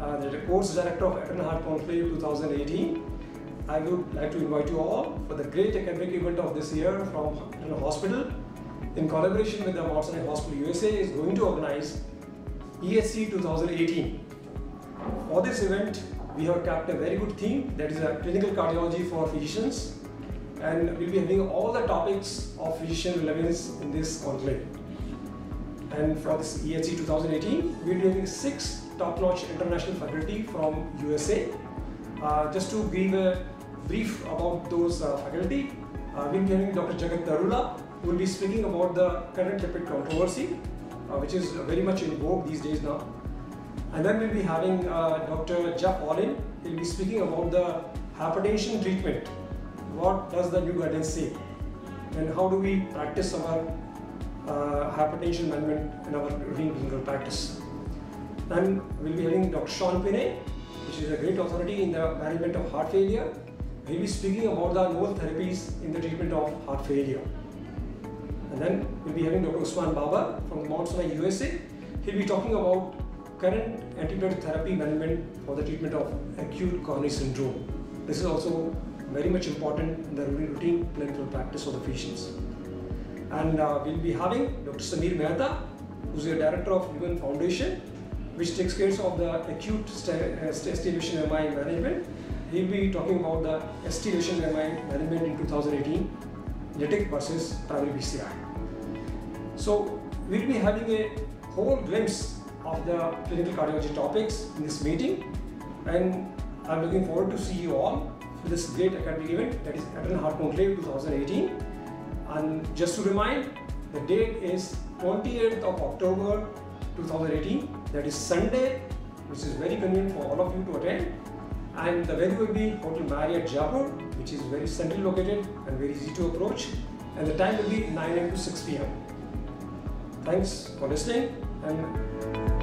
Uh, Course Director of Eternal Heart Conclave 2018. I would like to invite you all for the great academic event of this year from Eternal Hospital in collaboration with the Mount Sinai Hospital USA is going to organize EHC 2018. For this event, we have kept a very good theme that is a clinical cardiology for physicians and we'll be having all the topics of physician relevance in this conclave. And for this EHC 2018, we're having six top-notch international faculty from USA. Uh, just to give a brief about those uh, faculty, uh, we're having Dr. Jagat Narula, who will be speaking about the current lipid controversy, uh, which is very much in vogue these days now. And then we'll be having uh, Dr. Jeff Olin. He'll be speaking about the hypertension treatment. What does the new guidance say? And how do we practice our uh, hypertension management in our routine clinical practice? Then we'll be having Dr. Sean Pinney, which is a great authority in the management of heart failure. He'll be speaking about the novel therapies in the treatment of heart failure. And then we'll be having Dr. Usman Baber from Mount Sinai USA. He'll be talking about current antidote therapy management for the treatment of acute coronary syndrome. This is also very much important in the routine clinical practice of the patients. And uh, we'll be having Dr. Samir Mehta, who's the director of Lumen Foundation, which takes care of the acute st- stimulation MI management. He'll be talking about the ST elevation MI management in 2018, lytic versus primary PCI. So we'll be having a whole glimpse of the clinical cardiology topics in this meeting and I'm looking forward to see you all for this great academic event that is Eternal Heart Conclave 2018 and just to remind the date is 28th of October 2018 that is Sunday which is very convenient for all of you to attend. And the venue will be Hotel Marriott Jaipur which is very centrally located and very easy to approach. And the time will be 9 am to 6 pm. Thanks for listening and